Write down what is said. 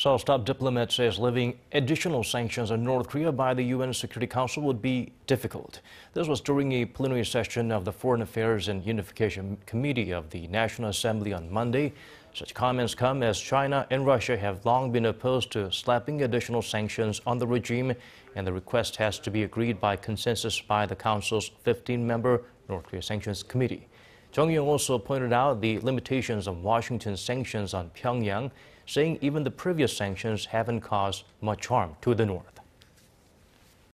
Seoul's top diplomat says levying additional sanctions on North Korea by the UN Security Council would be difficult. This was during a plenary session of the Foreign Affairs and Unification Committee of the National Assembly on Monday. Such comments come as China and Russia have long been opposed to slapping additional sanctions on the regime, and the request has to be agreed by consensus by the Council's 15-member North Korea Sanctions Committee. Chung Eui-yong also pointed out the limitations of Washington's sanctions on Pyongyang, saying even the previous sanctions haven't caused much harm to the North.